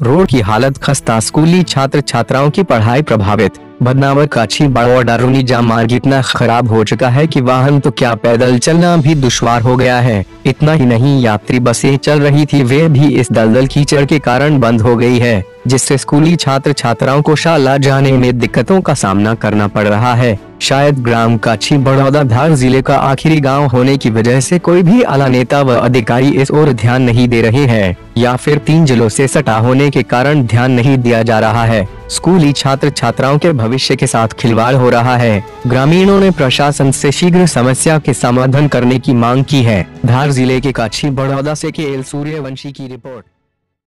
Road की हालत खस्ता। स्कूली छात्र छात्राओं की पढ़ाई प्रभावित। बदनावर, काछी बड़ा और डारूनी जाम मार्ग इतना खराब हो चुका है कि वाहन तो क्या पैदल चलना भी दुश्वार हो गया है। इतना ही नहीं, यात्री बसें चल रही थी, वे भी इस दलदल कीचड़ के कारण बंद हो गई है। जिससे स्कूली छात्र छात्राओं को शाला जाने में दिक्कतों का सामना करना पड़ रहा है। शायद ग्राम काछी बड़ौदा धार ज़िले का आखिरी गाँव होने की वजह से कोई भी आला नेता व अधिकारी इस ओर ध्यान नहीं दे रहे हैं, या फिर तीन जिलों से सटा होने के कारण ध्यान नहीं दिया जा रहा है। स्कूली छात्र छात्राओं के भविष्य के साथ खिलवाड़ हो रहा है। ग्रामीणों ने प्रशासन से शीघ्र समस्या के समाधान करने की मांग की है। धार ज़िले के काछी बड़ौदा से के एल सूर्यवंशी की रिपोर्ट।